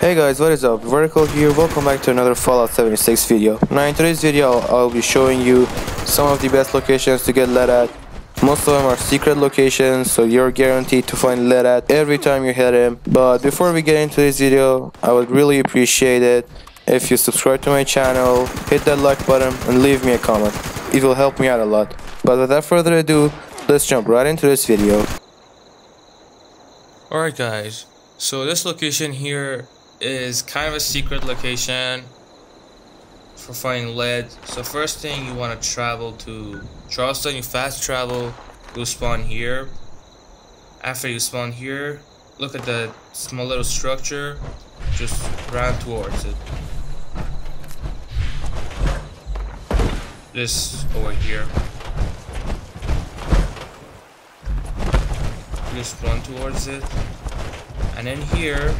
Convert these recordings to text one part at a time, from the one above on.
Hey guys, what is up? Vertical here, welcome back to another Fallout 76 video. Now in today's video, I'll, be showing you some of the best locations to get lead at. Most of them are secret locations, so you're guaranteed to find lead at every time you hit them. But before we get into this video, I would really appreciate it if you subscribe to my channel, hit that like button, and leave me a comment. It will help me out a lot. But without further ado, let's jump right into this video. Alright guys, so this location here is kind of a secret location for finding lead. So first thing you want to travel to Charleston, you fast travel, you'll spawn here. After you spawn here, look at the small little structure, just run towards it. This over here. Just run towards it. And then here,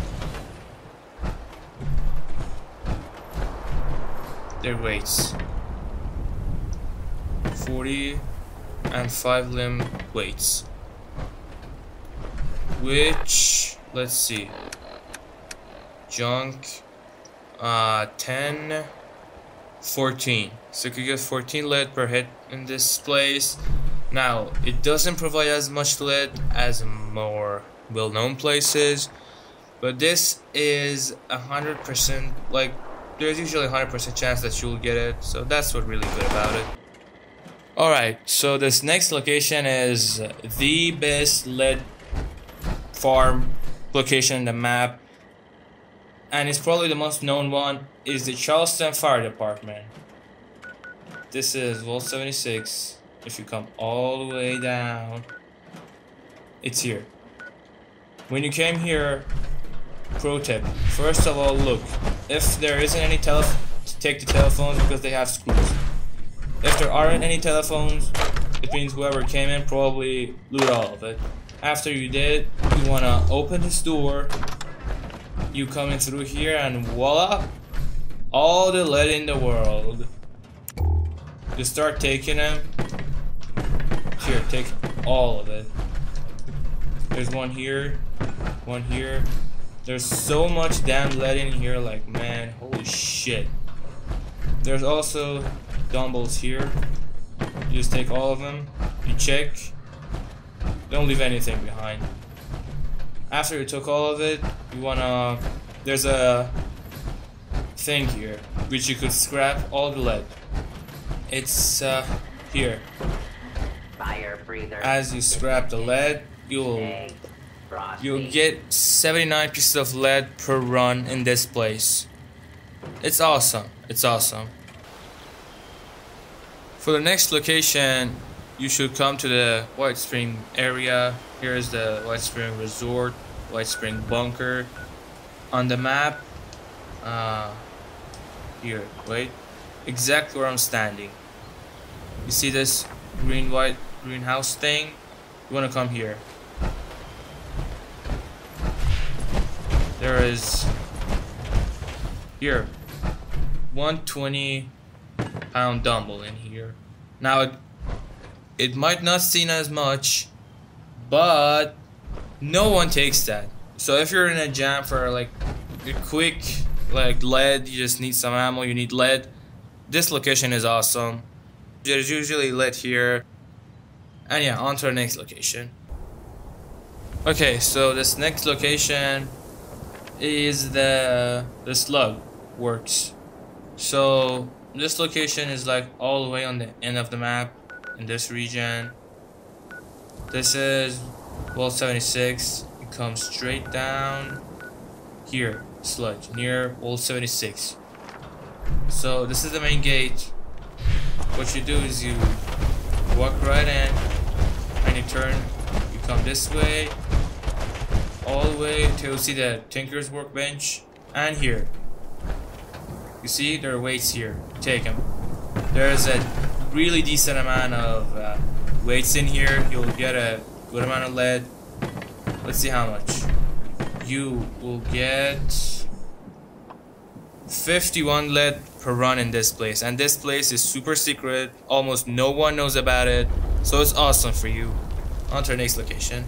their weights. 40 and 5 limb weights. Which let's see. Junk uh 10 14 so you could get 14 lead per hit in this place. Now it doesn't provide as much lead as more well-known places but this is a hundred percent like there's usually a 100% chance that you'll get it, so that's what really good about it. Alright, so this next location is the best lead farm location in the map, and it's probably the most known one, is the Charleston Fire Department. This is Vault 76, if you come all the way down, it's here. When you came here, Pro tip. First of all, look. If there isn't any telephone, take the telephones because they have screws. If there aren't any telephones, it means whoever came in probably loot all of it. After you did, you want to open this door. You come in through here and voila! All the lead in the world. You start taking them. Here, take all of it. There's one here, one here, there's so much damn lead in here, like, man, holy shit. There's also dumbbells here. You just take all of them, you check, don't leave anything behind. After you took all of it, you wanna, there's a thing here, which you could scrap all the lead. It's, uh, here. Fire breather. As you scrap the lead, you'll You'll get 79 pieces of lead per run in this place. It's awesome. It's awesome. For the next location, you should come to the White Spring area. Here is the White Spring Resort, White Spring Bunker. On the map, uh, here, wait, exactly where I'm standing. You see this green white greenhouse thing? You wanna come here. There is here 120 pound dumbbell in here. Now it, it might not seem as much but no one takes that. So if you're in a jam for like a quick like lead you just need some ammo you need lead this location is awesome. There's usually lead here. And yeah on to the next location. Okay so this next location is the the slug works. So this location is like all the way on the end of the map in this region. This is Vault 76. It comes straight down here, sludge, near wall 76. So this is the main gate. What you do is you walk right in and you turn, you come this way all the way you see the Tinker's workbench and here. You see there are weights here. Take them. There's a really decent amount of uh, weights in here. You'll get a good amount of lead. Let's see how much. You will get 51 lead per run in this place. And this place is super secret. Almost no one knows about it. So it's awesome for you. On to our next location.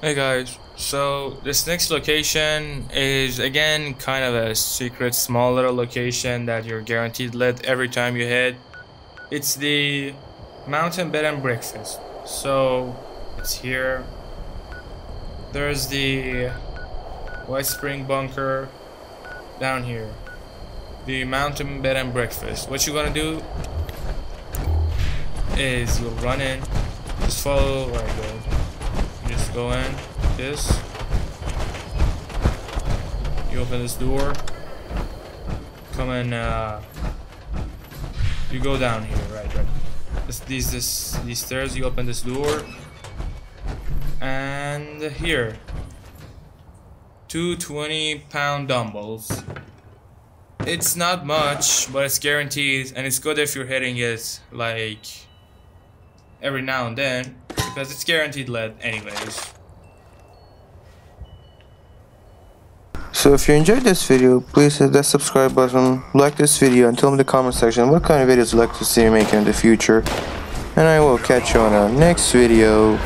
Hey guys, so this next location is again kind of a secret small little location that you're guaranteed lead every time you hit. It's the mountain bed and breakfast. So it's here. There's the White Spring bunker down here. The mountain bed and breakfast. What you're gonna do is you'll run in, just follow where I go. Just go in, this. You open this door. Come in, uh, you go down here, right, right. This, these, this, these stairs, you open this door. And here. Two 20 pound dumbbells. It's not much, but it's guaranteed, and it's good if you're hitting it, like, every now and then, because it's guaranteed lead anyways. So if you enjoyed this video, please hit that subscribe button, like this video, and tell me in the comment section what kind of videos you'd like to see me making in the future. And I will catch you on our next video.